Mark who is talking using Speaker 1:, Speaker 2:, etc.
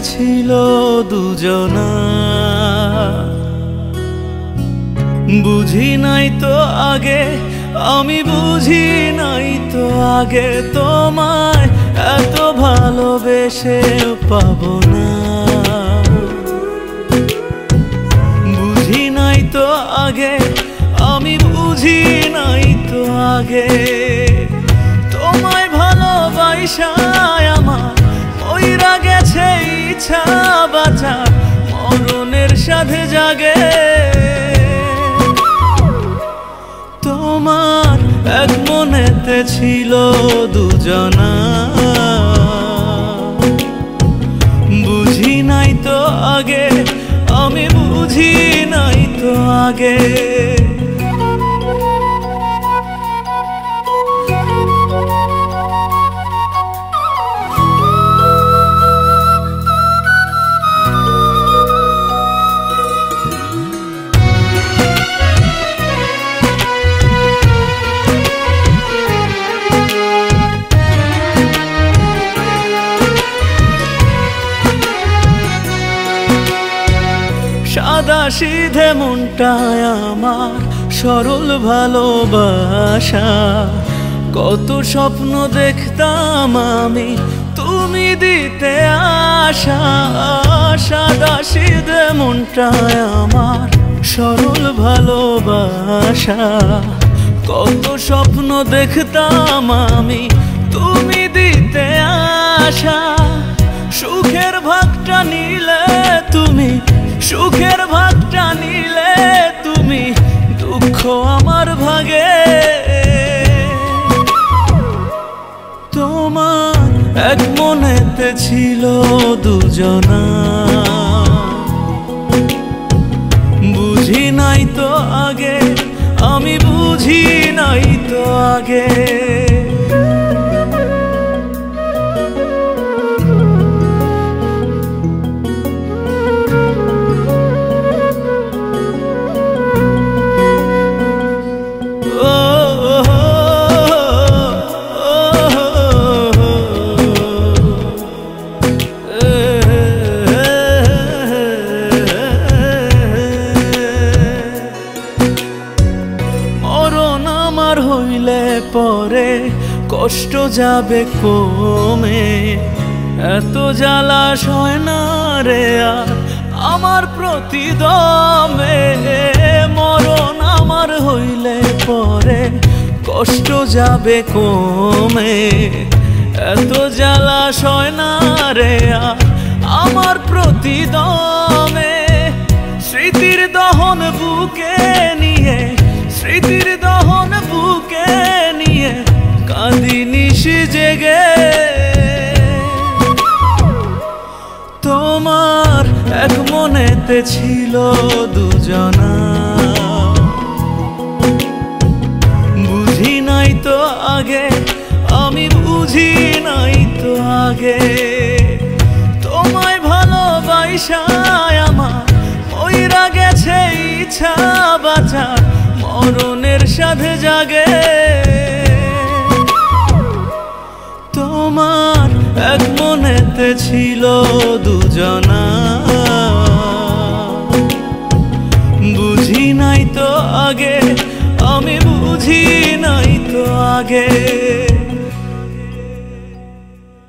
Speaker 1: ছিল দুজনা। বুঝি নাই তো আগে, আমি বুঝি নাই তো আগে তোমায় এত ভালোবেসে পাব না। বুঝি নাই তো আগে, আমি বুঝি নাই তো আগে। তোমায় ভালোবাসায় আমার ওইরা গেছে ইচ্ছা বাঁচা মরণের সাথে জাগে। তোমার এক মনেতে ছিল দুজনা। বুঝি নাই তো আগে, আমি বুঝি নাই তো আগে। সিধে মনটায় আমার সরল ভালোবাসা। কত স্বপ্ন দেখতাম আমি, তুমি দিতে আশা। সাদা সিধে মনটায় আমার সরল ভালোবাসা। কত স্বপ্ন দেখতাম আমি, তুমি দিতে আশা। সুখের ভাগটা নিলে তুমি, সুখের দুঃখ আমার ভাগে। তোমার এক মনেতে ছিল দুজনা। বুঝি নাই তো আগে, আমি বুঝি নাই তো আগে। হইলে পরে কষ্ট যাবে কমে। এত জ্বালা সয় না রে আর আমার প্রতিদমে। মরণ আমার হইলে পরে কষ্ট যাবে কমে। এত জ্বালা সয় না রে আর আমার প্রতিদমে। স্মৃতির দহন বুকে নিয়ে স্মৃতির দহন বুকে নিয়ে কাঁদি নিশি জেগে। তোমার এক মনেতে ছিল দুজনা। বুঝি নাই তো আগে, আমি বুঝি নাই তো আগে। তোমায় ভালোবাসায় আমার ওইরা গেছে ইচ্ছা বাঁচা। মরণের সাথে জাগে। তোমার এক মনেতে ছিল দুজনা। বুঝি নাই তো আগে, আমি বুঝি নাই তো আগে।